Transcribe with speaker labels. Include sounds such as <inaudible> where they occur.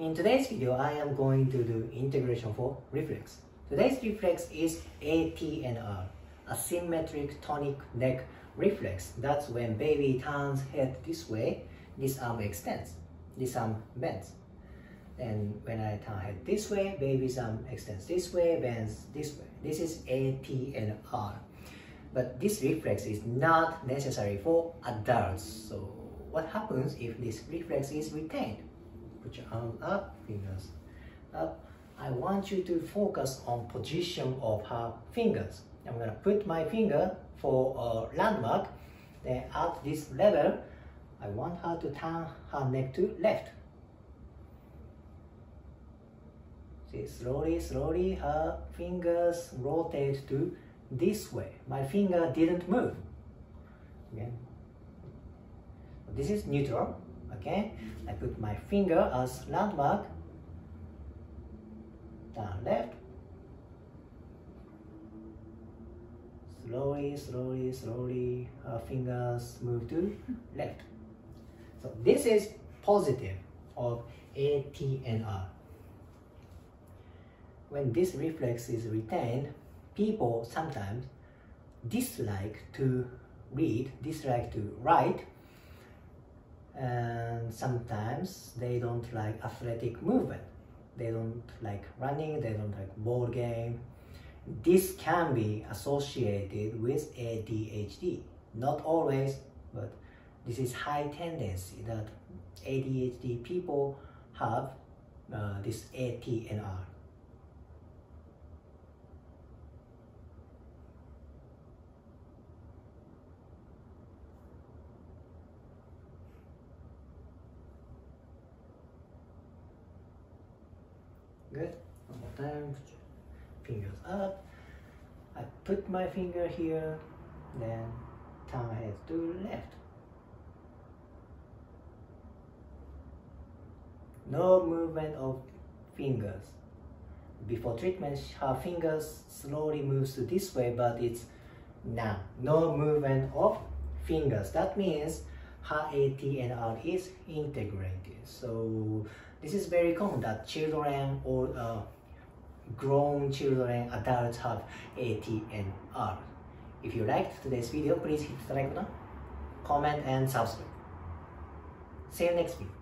Speaker 1: In today's video, I am going to do integration for reflex. Today's reflex is ATNR, asymmetric tonic neck reflex. That's when baby turns head this way, this arm extends, this arm bends. And when I turn head this way, baby's arm extends this way, bends this way. This is ATNR. But this reflex is not necessary for adults. So what happens if this reflex is retained? Put your arm up, fingers up. I want you to focus on position of her fingers. I'm gonna put my finger for a landmark. Then at this level, I want her to turn her neck to left. See, slowly, slowly, her fingers rotate to this way. My finger didn't move. Okay. This is neutral. Okay. I put my finger as landmark. Down left. Slowly, slowly, slowly, her fingers move to <laughs> left. So this is positive of ATNR. When this reflex is retained, people sometimes dislike to read, dislike to write, uh, sometimes they don't like athletic movement. They don't like running, they don't like ball game. This can be associated with ADHD. Not always, but this is high tendency that ADHD people have uh, this ATNR. Good. One more time. Fingers up. I put my finger here, then turn head to left. No movement of fingers. Before treatment, her fingers slowly moves to this way, but it's now. No movement of fingers. That means her ATNR is integrated. So this is very common that children or uh, grown children, adults have ATNR. If you liked today's video, please hit the like button, comment and subscribe. See you next video.